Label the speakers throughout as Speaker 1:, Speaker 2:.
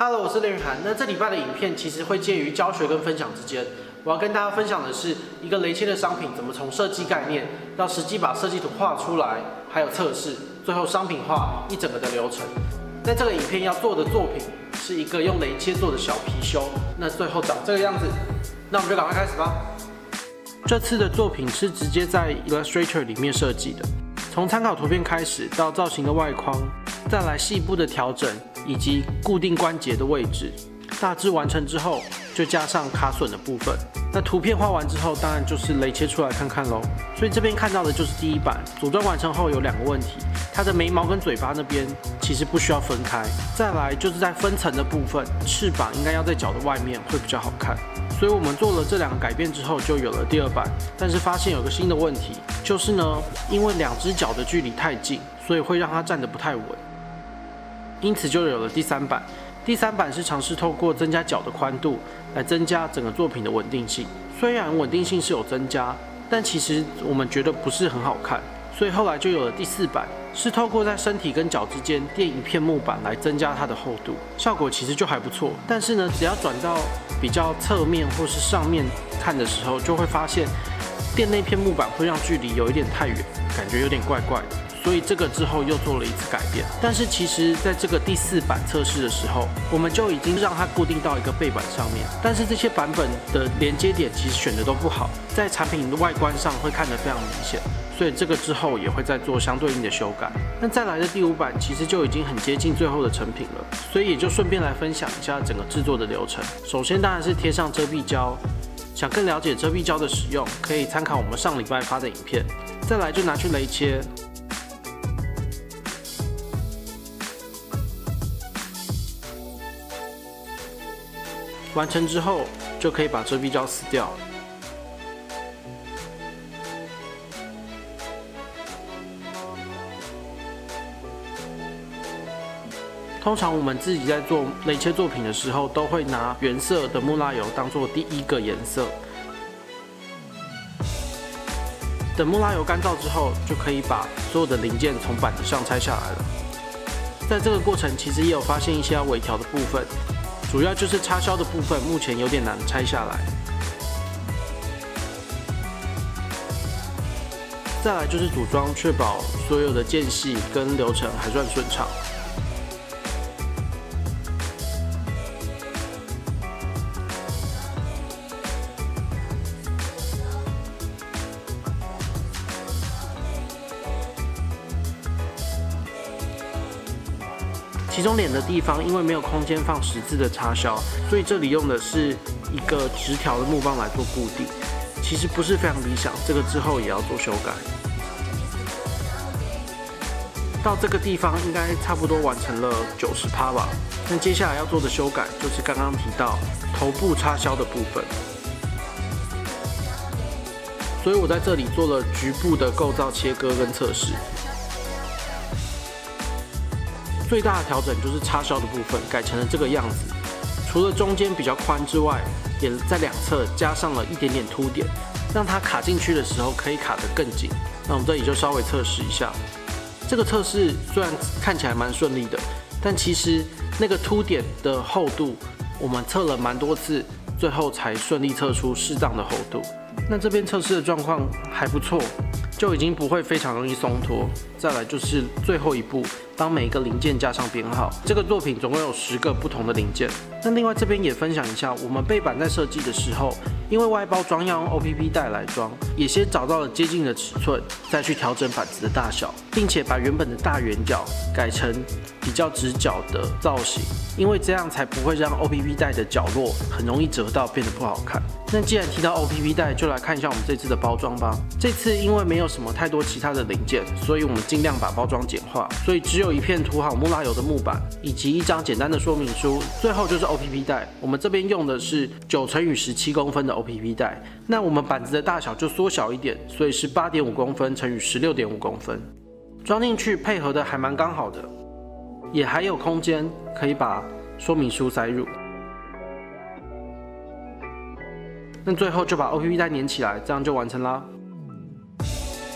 Speaker 1: Hello，我是林雨涵。那这礼拜的影片其实会介于教学跟分享之间。我要跟大家分享的是一个雷切的商品怎么从设计概念到实际把设计图画出来，还有测试，最后商品化一整个的流程。在这个影片要做的作品是一个用雷切做的小貔貅，那最后长这个样子。那我们就赶快开始吧。这次的作品是直接在 Illustrator 里面设计的，从参考图片开始到造型的外框，再来细部的调整以及固定关节的位置，大致完成之后就加上卡榫的部分。那图片画完之后，当然就是雷切出来看看喽。所以这边看到的就是第一版组装完成后有两个问题，它的眉毛跟嘴巴那边其实不需要分开。再来就是在分层的部分，翅膀应该要在脚的外面会比较好看。所以我们做了这两个改变之后，就有了第二版。但是发现有个新的问题，就是呢，因为两只脚的距离太近，所以会让它站得不太稳。因此就有了第三版。第三版是尝试透过增加脚的宽度来增加整个作品的稳定性。虽然稳定性是有增加，但其实我们觉得不是很好看。所以后来就有了第四版，是透过在身体跟脚之间垫一片木板来增加它的厚度，效果其实就还不错。但是呢，只要转到比较侧面或是上面看的时候，就会发现垫那片木板会让距离有一点太远，感觉有点怪怪的。所以这个之后又做了一次改变，但是其实在这个第四版测试的时候，我们就已经让它固定到一个背板上面。但是这些版本的连接点其实选的都不好，在产品的外观上会看得非常明显。所以这个之后也会再做相对应的修改。那再来的第五版其实就已经很接近最后的成品了，所以也就顺便来分享一下整个制作的流程。首先当然是贴上遮蔽胶，想更了解遮蔽胶的使用，可以参考我们上礼拜发的影片。再来就拿去雷切。完成之后，就可以把遮蔽胶撕掉。通常我们自己在做雷切作品的时候，都会拿原色的木蜡油当做第一个颜色。等木蜡油干燥之后，就可以把所有的零件从板子上拆下来了。在这个过程，其实也有发现一些微调的部分。主要就是插销的部分，目前有点难拆下来。再来就是组装，确保所有的间隙跟流程还算顺畅。其中脸的地方，因为没有空间放十字的插销，所以这里用的是一个直条的木棒来做固定，其实不是非常理想，这个之后也要做修改。到这个地方应该差不多完成了九十趴吧，那接下来要做的修改就是刚刚提到头部插销的部分，所以我在这里做了局部的构造切割跟测试。最大的调整就是插销的部分改成了这个样子，除了中间比较宽之外，也在两侧加上了一点点凸点，让它卡进去的时候可以卡得更紧。那我们这里就稍微测试一下，这个测试虽然看起来蛮顺利的，但其实那个凸点的厚度，我们测了蛮多次，最后才顺利测出适当的厚度。那这边测试的状况还不错。就已经不会非常容易松脱。再来就是最后一步，帮每一个零件加上编号。这个作品总共有十个不同的零件。那另外这边也分享一下，我们背板在设计的时候，因为外包装要用 OPP 袋来装，也先找到了接近的尺寸，再去调整板子的大小，并且把原本的大圆角改成比较直角的造型，因为这样才不会让 OPP 袋的角落很容易折到，变得不好看。那既然提到 OPP 袋，就来看一下我们这次的包装吧。这次因为没有什么太多其他的零件，所以我们尽量把包装简化，所以只有一片涂好木蜡油的木板，以及一张简单的说明书。最后就是 OPP 袋，我们这边用的是九乘以十七公分的 OPP 袋。那我们板子的大小就缩小一点，所以是八点五公分乘以十六点五公分，装进去配合的还蛮刚好的，也还有空间可以把说明书塞入。那最后就把 OPP 带粘起来，这样就完成啦。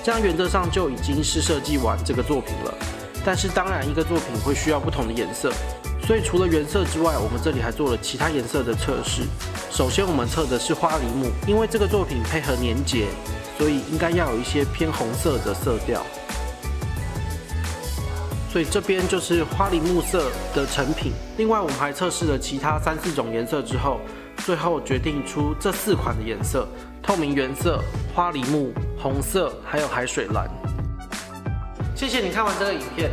Speaker 1: 这样原则上就已经是设计完这个作品了。但是当然，一个作品会需要不同的颜色，所以除了原色之外，我们这里还做了其他颜色的测试。首先我们测的是花梨木，因为这个作品配合年节，所以应该要有一些偏红色的色调。所以这边就是花梨木色的成品。另外我们还测试了其他三四种颜色之后，最后决定出这四款的颜色：透明原色、花梨木、红色，还有海水蓝。谢谢你看完这个影片。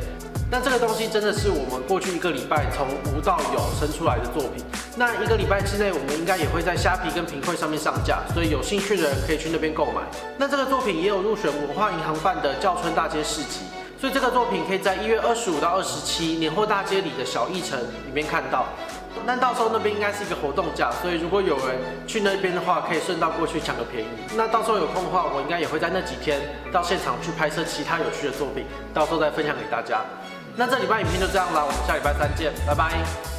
Speaker 1: 那这个东西真的是我们过去一个礼拜从无到有生出来的作品。那一个礼拜之内，我们应该也会在虾皮跟平会上面上架，所以有兴趣的人可以去那边购买。那这个作品也有入选文化银行办的教春大街市集，所以这个作品可以在一月二十五到二十七年货大街里的小艺城里面看到。那到时候那边应该是一个活动价，所以如果有人去那边的话，可以顺道过去抢个便宜。那到时候有空的话，我应该也会在那几天到现场去拍摄其他有趣的作品，到时候再分享给大家。那这礼拜影片就这样啦，我们下礼拜三见，拜拜。